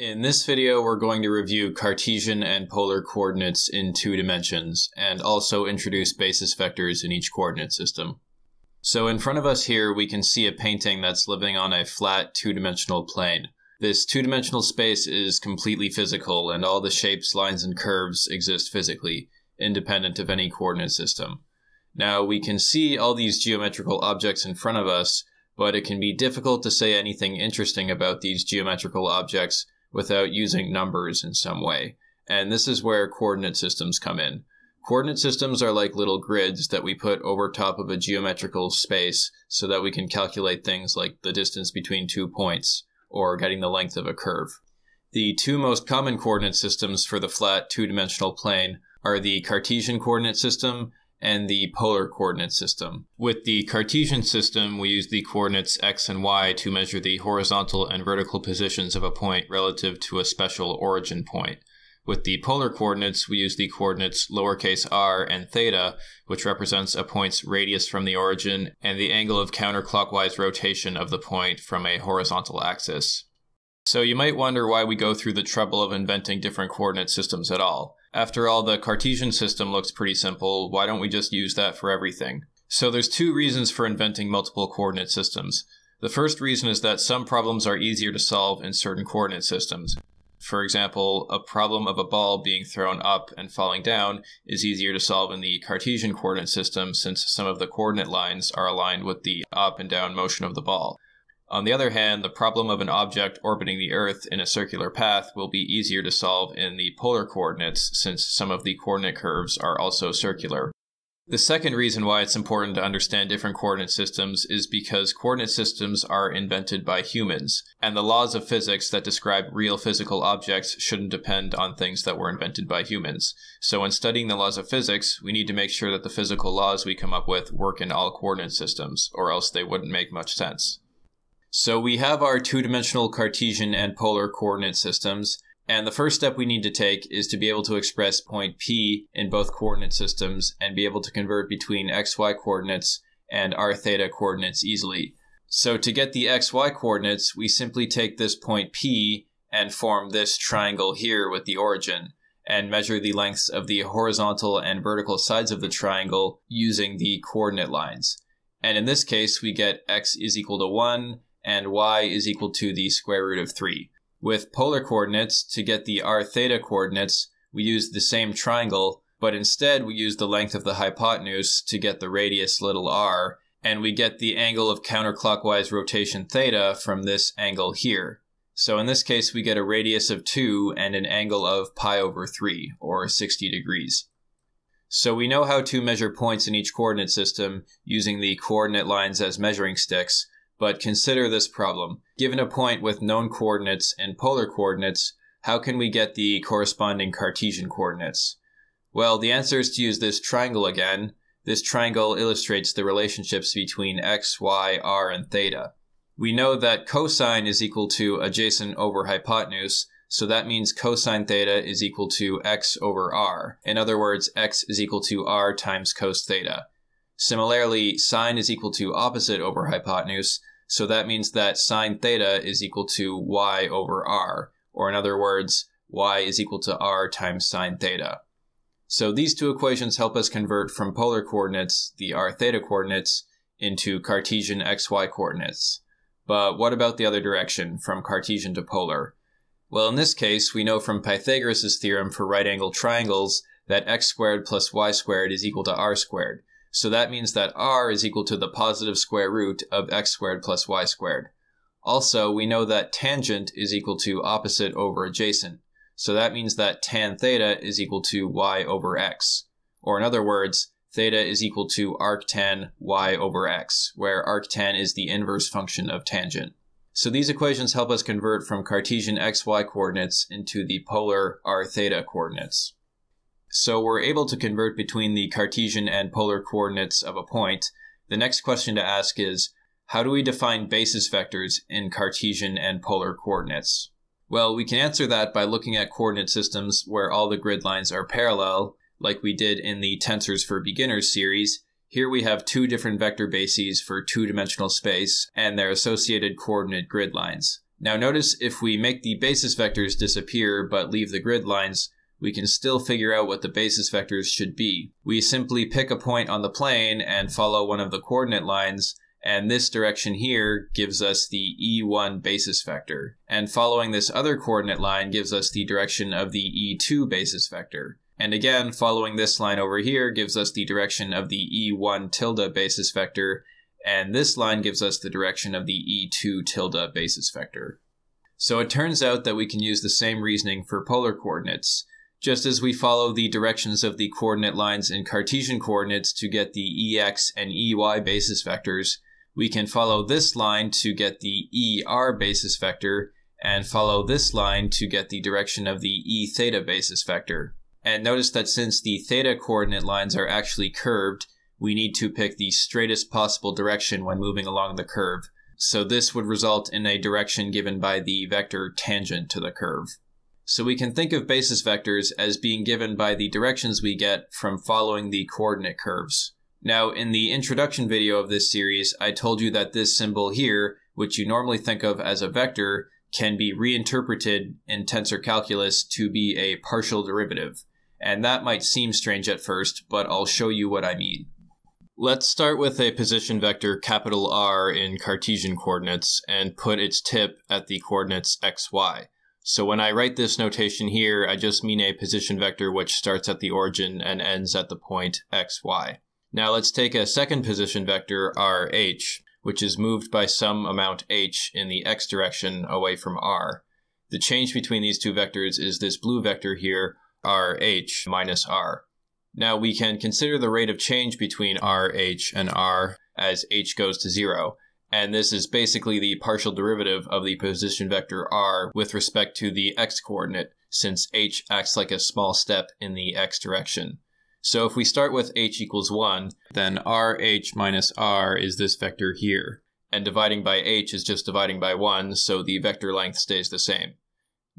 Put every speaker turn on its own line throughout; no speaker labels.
In this video, we're going to review Cartesian and polar coordinates in two dimensions, and also introduce basis vectors in each coordinate system. So in front of us here, we can see a painting that's living on a flat two-dimensional plane. This two-dimensional space is completely physical, and all the shapes, lines, and curves exist physically, independent of any coordinate system. Now, we can see all these geometrical objects in front of us, but it can be difficult to say anything interesting about these geometrical objects without using numbers in some way. And this is where coordinate systems come in. Coordinate systems are like little grids that we put over top of a geometrical space so that we can calculate things like the distance between two points or getting the length of a curve. The two most common coordinate systems for the flat two-dimensional plane are the Cartesian coordinate system and the polar coordinate system. With the Cartesian system, we use the coordinates x and y to measure the horizontal and vertical positions of a point relative to a special origin point. With the polar coordinates, we use the coordinates lowercase r and theta, which represents a point's radius from the origin and the angle of counterclockwise rotation of the point from a horizontal axis. So you might wonder why we go through the trouble of inventing different coordinate systems at all. After all, the Cartesian system looks pretty simple, why don't we just use that for everything? So there's two reasons for inventing multiple coordinate systems. The first reason is that some problems are easier to solve in certain coordinate systems. For example, a problem of a ball being thrown up and falling down is easier to solve in the Cartesian coordinate system since some of the coordinate lines are aligned with the up and down motion of the ball. On the other hand, the problem of an object orbiting the Earth in a circular path will be easier to solve in the polar coordinates since some of the coordinate curves are also circular. The second reason why it's important to understand different coordinate systems is because coordinate systems are invented by humans, and the laws of physics that describe real physical objects shouldn't depend on things that were invented by humans. So when studying the laws of physics, we need to make sure that the physical laws we come up with work in all coordinate systems, or else they wouldn't make much sense. So we have our two-dimensional Cartesian and polar coordinate systems, and the first step we need to take is to be able to express point P in both coordinate systems and be able to convert between xy coordinates and r theta coordinates easily. So to get the xy coordinates, we simply take this point P and form this triangle here with the origin and measure the lengths of the horizontal and vertical sides of the triangle using the coordinate lines. And in this case, we get x is equal to 1 and y is equal to the square root of 3. With polar coordinates, to get the r theta coordinates, we use the same triangle, but instead we use the length of the hypotenuse to get the radius little r, and we get the angle of counterclockwise rotation theta from this angle here. So in this case, we get a radius of 2 and an angle of pi over 3, or 60 degrees. So we know how to measure points in each coordinate system using the coordinate lines as measuring sticks, but consider this problem. Given a point with known coordinates and polar coordinates, how can we get the corresponding Cartesian coordinates? Well, the answer is to use this triangle again. This triangle illustrates the relationships between x, y, r, and theta. We know that cosine is equal to adjacent over hypotenuse, so that means cosine theta is equal to x over r. In other words, x is equal to r times cos theta. Similarly, sine is equal to opposite over hypotenuse, so that means that sine theta is equal to y over r, or in other words, y is equal to r times sine theta. So these two equations help us convert from polar coordinates, the r theta coordinates, into Cartesian xy coordinates. But what about the other direction, from Cartesian to polar? Well, in this case, we know from Pythagoras' theorem for right-angled triangles that x squared plus y squared is equal to r squared. So that means that r is equal to the positive square root of x squared plus y squared. Also, we know that tangent is equal to opposite over adjacent. So that means that tan theta is equal to y over x. Or in other words, theta is equal to arctan y over x, where arctan is the inverse function of tangent. So these equations help us convert from Cartesian xy coordinates into the polar r theta coordinates. So we're able to convert between the Cartesian and polar coordinates of a point. The next question to ask is, how do we define basis vectors in Cartesian and polar coordinates? Well, we can answer that by looking at coordinate systems where all the grid lines are parallel, like we did in the Tensors for Beginners series. Here we have two different vector bases for two-dimensional space and their associated coordinate grid lines. Now notice if we make the basis vectors disappear but leave the grid lines, we can still figure out what the basis vectors should be. We simply pick a point on the plane and follow one of the coordinate lines, and this direction here gives us the E1 basis vector. And following this other coordinate line gives us the direction of the E2 basis vector. And again, following this line over here gives us the direction of the E1 tilde basis vector, and this line gives us the direction of the E2 tilde basis vector. So it turns out that we can use the same reasoning for polar coordinates. Just as we follow the directions of the coordinate lines in Cartesian coordinates to get the EX and EY basis vectors, we can follow this line to get the ER basis vector, and follow this line to get the direction of the E theta basis vector. And notice that since the theta coordinate lines are actually curved, we need to pick the straightest possible direction when moving along the curve. So this would result in a direction given by the vector tangent to the curve. So we can think of basis vectors as being given by the directions we get from following the coordinate curves. Now, in the introduction video of this series, I told you that this symbol here, which you normally think of as a vector, can be reinterpreted in tensor calculus to be a partial derivative. And that might seem strange at first, but I'll show you what I mean. Let's start with a position vector capital R in Cartesian coordinates and put its tip at the coordinates xy. So when I write this notation here, I just mean a position vector which starts at the origin and ends at the point xy. Now let's take a second position vector rh, which is moved by some amount h in the x direction away from r. The change between these two vectors is this blue vector here, RH minus R. Now we can consider the rate of change between RH and R as h goes to zero, and this is basically the partial derivative of the position vector r with respect to the x-coordinate, since h acts like a small step in the x direction. So if we start with h equals 1, then rh minus r is this vector here, and dividing by h is just dividing by 1, so the vector length stays the same.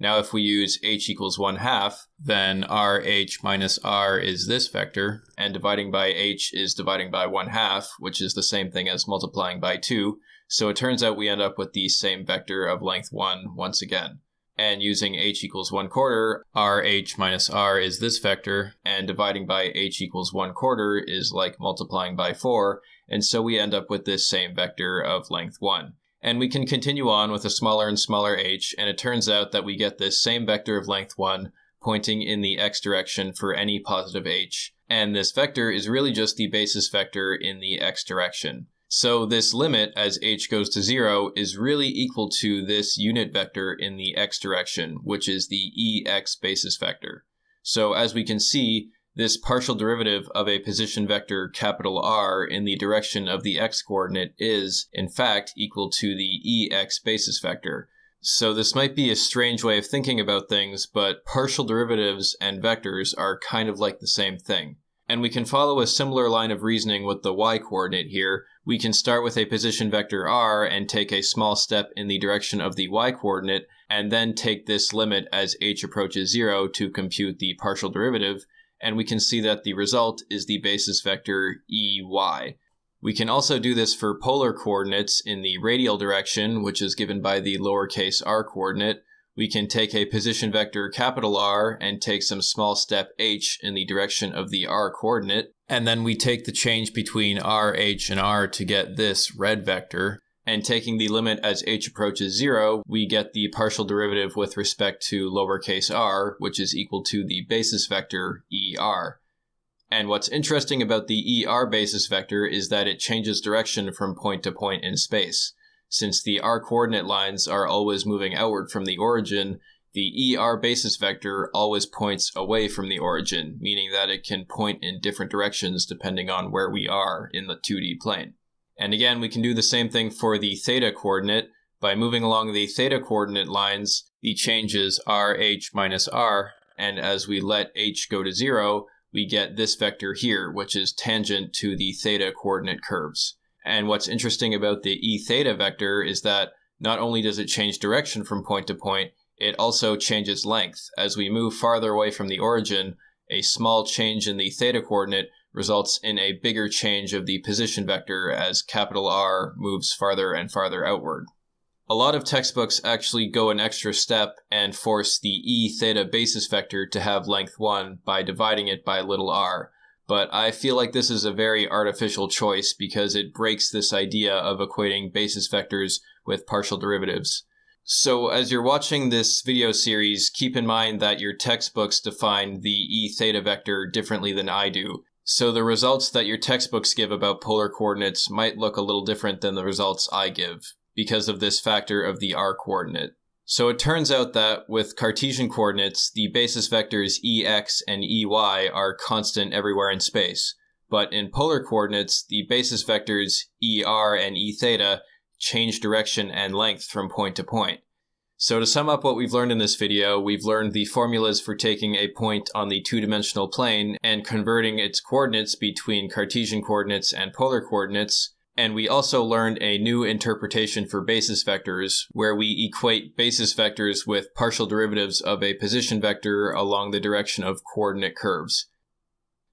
Now if we use h equals 1 half, then rh minus r is this vector, and dividing by h is dividing by 1 half, which is the same thing as multiplying by 2, so it turns out we end up with the same vector of length 1 once again. And using h equals 1 quarter, rh minus r is this vector, and dividing by h equals 1 quarter is like multiplying by 4, and so we end up with this same vector of length 1. And we can continue on with a smaller and smaller h, and it turns out that we get this same vector of length 1 pointing in the x direction for any positive h. And this vector is really just the basis vector in the x direction. So this limit as h goes to 0 is really equal to this unit vector in the x direction, which is the ex basis vector. So as we can see, this partial derivative of a position vector capital R in the direction of the x-coordinate is, in fact, equal to the EX basis vector. So this might be a strange way of thinking about things, but partial derivatives and vectors are kind of like the same thing. And we can follow a similar line of reasoning with the y-coordinate here. We can start with a position vector r and take a small step in the direction of the y-coordinate, and then take this limit as h approaches 0 to compute the partial derivative, and we can see that the result is the basis vector EY. We can also do this for polar coordinates in the radial direction, which is given by the lowercase r coordinate. We can take a position vector capital R and take some small step h in the direction of the r coordinate, and then we take the change between r, h, and r to get this red vector and taking the limit as h approaches 0, we get the partial derivative with respect to lowercase r, which is equal to the basis vector er. And what's interesting about the er basis vector is that it changes direction from point to point in space. Since the r coordinate lines are always moving outward from the origin, the er basis vector always points away from the origin, meaning that it can point in different directions depending on where we are in the 2D plane. And again, we can do the same thing for the theta coordinate. By moving along the theta coordinate lines, the changes is rh minus r, and as we let h go to 0, we get this vector here, which is tangent to the theta coordinate curves. And what's interesting about the e theta vector is that not only does it change direction from point to point, it also changes length. As we move farther away from the origin, a small change in the theta coordinate results in a bigger change of the position vector as capital R moves farther and farther outward. A lot of textbooks actually go an extra step and force the e theta basis vector to have length 1 by dividing it by little r, but I feel like this is a very artificial choice because it breaks this idea of equating basis vectors with partial derivatives. So as you're watching this video series, keep in mind that your textbooks define the e theta vector differently than I do, so the results that your textbooks give about polar coordinates might look a little different than the results I give because of this factor of the r coordinate. So it turns out that with Cartesian coordinates, the basis vectors ex and ey are constant everywhere in space. But in polar coordinates, the basis vectors er and e theta change direction and length from point to point. So to sum up what we've learned in this video, we've learned the formulas for taking a point on the two-dimensional plane and converting its coordinates between Cartesian coordinates and polar coordinates, and we also learned a new interpretation for basis vectors, where we equate basis vectors with partial derivatives of a position vector along the direction of coordinate curves.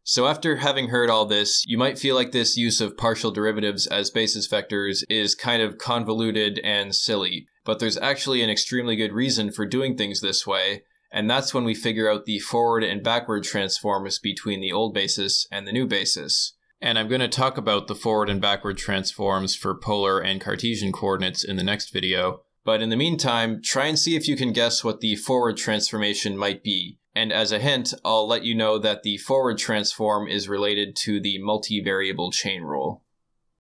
So after having heard all this, you might feel like this use of partial derivatives as basis vectors is kind of convoluted and silly, but there's actually an extremely good reason for doing things this way, and that's when we figure out the forward and backward transforms between the old basis and the new basis. And I'm going to talk about the forward and backward transforms for polar and Cartesian coordinates in the next video. But in the meantime, try and see if you can guess what the forward transformation might be. And as a hint, I'll let you know that the forward transform is related to the multivariable chain rule.